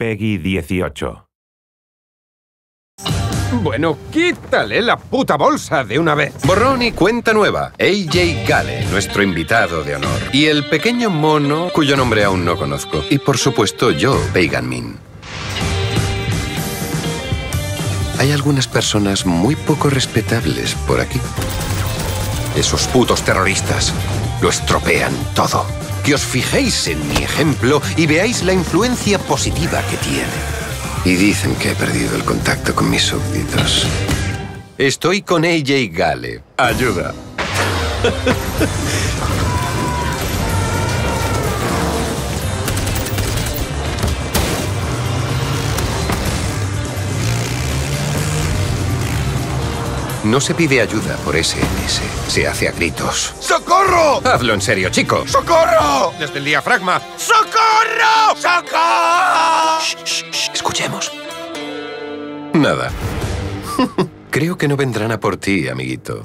Peggy 18. Bueno, quítale la puta bolsa de una vez. Borrón y cuenta nueva. AJ Gale, nuestro invitado de honor. Y el pequeño mono, cuyo nombre aún no conozco. Y por supuesto yo, Pagan Min. Hay algunas personas muy poco respetables por aquí. Esos putos terroristas lo estropean todo. Que os fijéis en mi ejemplo y veáis la influencia positiva que tiene. Y dicen que he perdido el contacto con mis súbditos. Estoy con AJ Gale. Ayuda. No se pide ayuda por SMS. Se hace a gritos. ¡Socorro! Hazlo en serio, chico. ¡Socorro! Desde el diafragma. ¡Socorro! ¡Socorro! Escuchemos. Nada. Creo que no vendrán a por ti, amiguito.